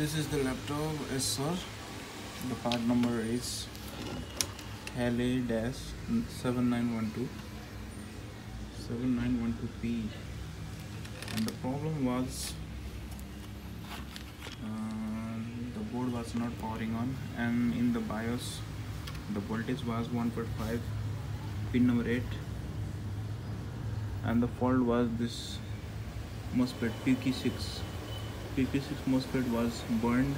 This is the laptop, sir. The part number is LA-7912 7912P and the problem was uh, the board was not powering on. And in the BIOS the voltage was 1.5 pin number 8 and the fault was this MOSFET PQ6 PQ6 MOSFET was burned.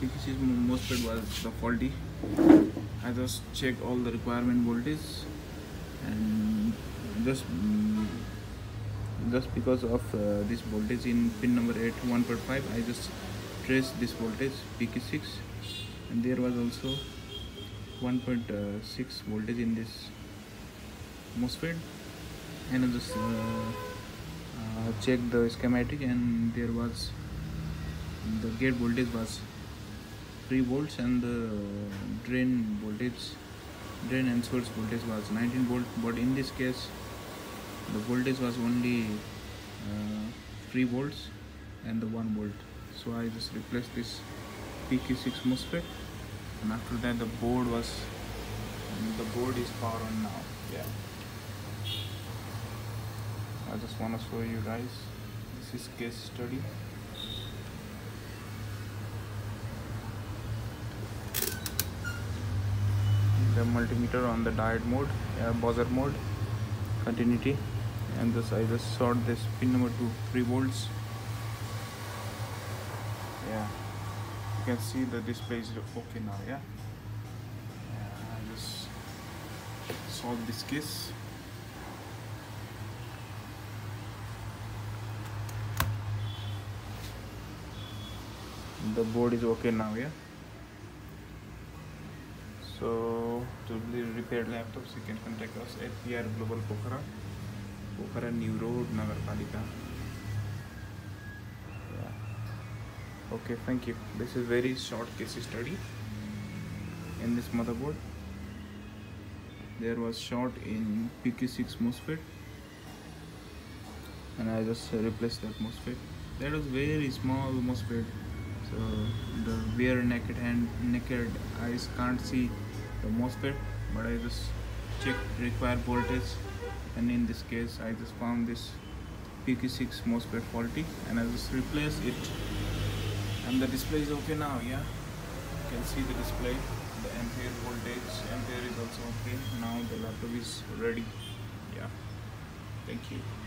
PQ6 MOSFET was the faulty. I just checked all the requirement voltage and just mm, just because of uh, this voltage in pin number 8 1.5 I just traced this voltage PK6 and there was also 1.6 voltage in this MOSFET and I just uh, uh, checked the schematic and there was the gate voltage was 3 volts and the drain voltage drain and source voltage was 19 volt. But in this case the voltage was only uh, 3 volts and the 1 volt. So I just replaced this PQ6 MOSFET and after that the board was the board is power on now. Yeah I just want to show you guys. This is case study. The multimeter on the diode mode uh, buzzer mode continuity and this I just sort this pin number to 3 volts. Yeah. You can see the display is okay now yeah, yeah I just solve this case the board is okay now yeah? So to repair laptops you can contact us at PR Global Pokhara Pokhara New Road Nagarpalika yeah. Okay thank you. This is very short case study in this motherboard. There was short in PQ6 MOSFET and I just replaced that MOSFET. That was very small MOSFET the bare naked hand naked eyes can't see the MOSFET but I just checked required voltage. And in this case I just found this PQ6 MOSFET faulty and I just replace it. And the display is okay now yeah? You can see the display. The ampere voltage ampere is also okay. Now the laptop is ready yeah? Thank you